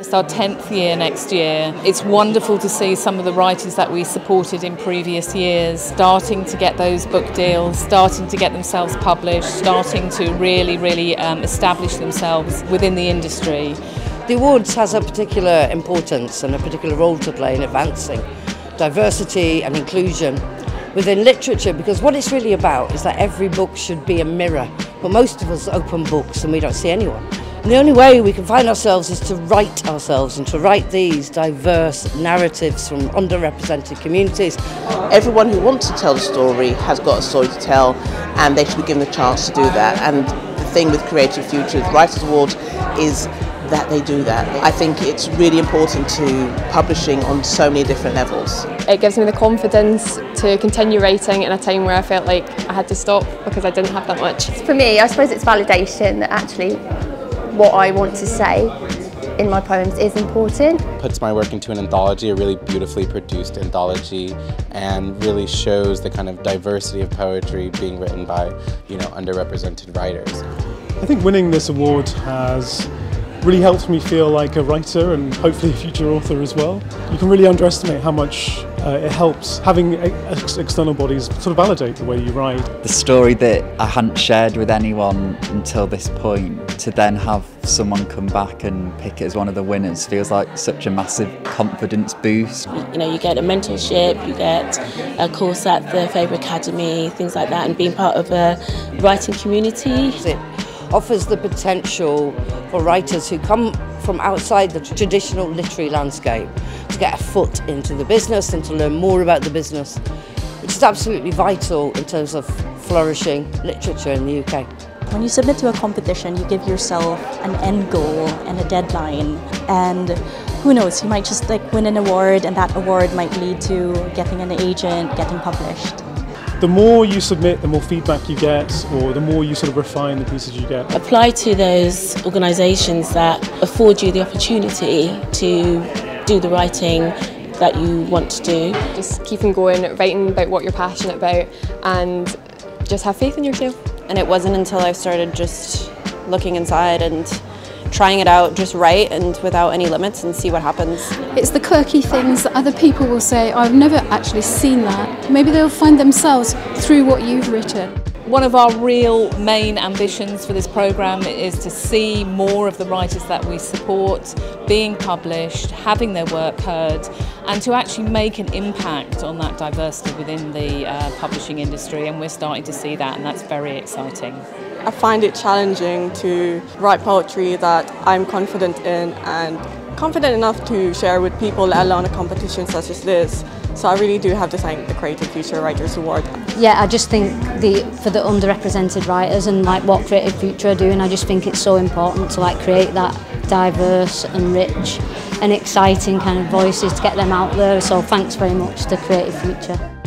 It's our 10th year next year. It's wonderful to see some of the writers that we supported in previous years starting to get those book deals, starting to get themselves published, starting to really, really um, establish themselves within the industry. The awards has a particular importance and a particular role to play in advancing diversity and inclusion within literature because what it's really about is that every book should be a mirror but most of us open books and we don't see anyone. And the only way we can find ourselves is to write ourselves and to write these diverse narratives from underrepresented communities. Everyone who wants to tell a story has got a story to tell and they should be given the chance to do that and the thing with Creative Futures Writers Award is that they do that. I think it's really important to publishing on so many different levels. It gives me the confidence to continue writing in a time where I felt like I had to stop because I didn't have that much. For me, I suppose it's validation that actually what I want to say in my poems is important. Puts my work into an anthology, a really beautifully produced anthology, and really shows the kind of diversity of poetry being written by, you know, underrepresented writers. I think winning this award has really helped me feel like a writer and hopefully a future author as well. You can really underestimate how much uh, it helps having ex external bodies sort of validate the way you write. The story that I hadn't shared with anyone until this point, to then have someone come back and pick it as one of the winners feels like such a massive confidence boost. You know, you get a mentorship, you get a course at the Faber Academy, things like that, and being part of a writing community. It offers the potential for writers who come from outside the traditional literary landscape to get a foot into the business and to learn more about the business, which is absolutely vital in terms of flourishing literature in the UK. When you submit to a competition, you give yourself an end goal and a deadline. And who knows, you might just like win an award and that award might lead to getting an agent, getting published the more you submit, the more feedback you get, or the more you sort of refine the pieces you get. Apply to those organisations that afford you the opportunity to do the writing that you want to do. Just keep on going, writing about what you're passionate about, and just have faith in yourself. And it wasn't until I started just looking inside and trying it out just right and without any limits and see what happens. It's the quirky things that other people will say, I've never actually seen that. Maybe they'll find themselves through what you've written. One of our real main ambitions for this programme is to see more of the writers that we support being published, having their work heard, and to actually make an impact on that diversity within the uh, publishing industry. And we're starting to see that, and that's very exciting. I find it challenging to write poetry that I'm confident in and confident enough to share with people, let alone a competition such as this. So I really do have to thank the Creative Future Writers Award. Yeah, I just think the for the underrepresented writers and like what Creative Future are doing, I just think it's so important to like create that diverse and rich and exciting kind of voices to get them out there. So thanks very much to Creative Future.